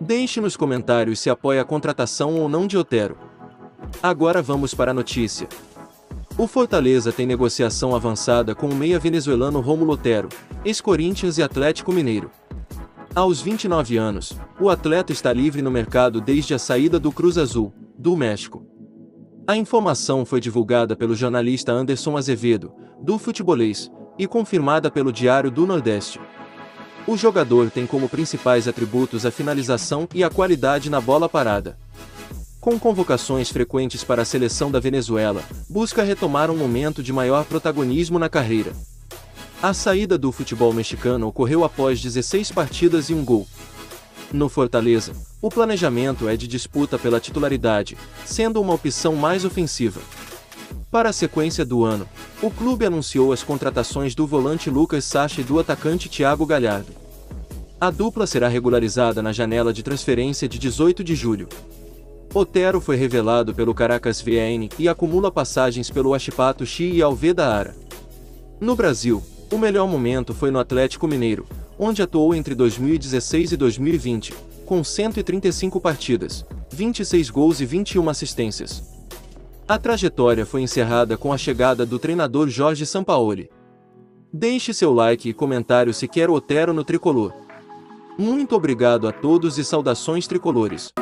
Deixe nos comentários se apoia a contratação ou não de Otero. Agora vamos para a notícia. O Fortaleza tem negociação avançada com o meia venezuelano Romulo Otero, ex-Corinthians e Atlético Mineiro. Aos 29 anos, o atleta está livre no mercado desde a saída do Cruz Azul, do México. A informação foi divulgada pelo jornalista Anderson Azevedo, do Futebolês, e confirmada pelo Diário do Nordeste. O jogador tem como principais atributos a finalização e a qualidade na bola parada. Com convocações frequentes para a seleção da Venezuela, busca retomar um momento de maior protagonismo na carreira. A saída do futebol mexicano ocorreu após 16 partidas e um gol. No Fortaleza, o planejamento é de disputa pela titularidade, sendo uma opção mais ofensiva. Para a sequência do ano, o clube anunciou as contratações do volante Lucas Sacha e do atacante Thiago Galhardo. A dupla será regularizada na janela de transferência de 18 de julho. Otero foi revelado pelo Caracas VN e acumula passagens pelo Achipato Xi e Alveda Ara. No Brasil, o melhor momento foi no Atlético Mineiro, onde atuou entre 2016 e 2020, com 135 partidas, 26 gols e 21 assistências. A trajetória foi encerrada com a chegada do treinador Jorge Sampaoli. Deixe seu like e comentário se quer Otero no tricolor. Muito obrigado a todos e saudações tricolores.